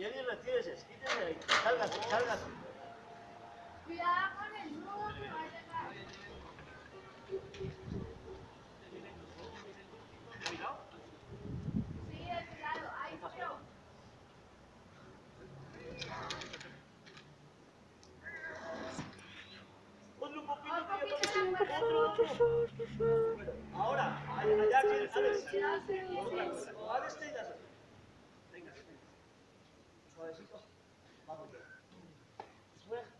Viene y retírese, quítese ahí. Sálgase, sálgase. Cuidado con el nudo que va a llegar. Sí, de cuidado, ahí pero. Otro poquito, Otro por favor, favor. Ahora, allá, allá, Alex. Alex, Cuidado, sí, sí. Alex, téngase. Téngase, téngase. Suavecito. Vamos. Suave.